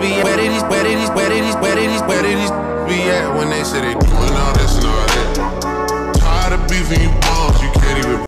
be at? Where did these, where did these, where did these, where did these, where did these be at when they say they do it?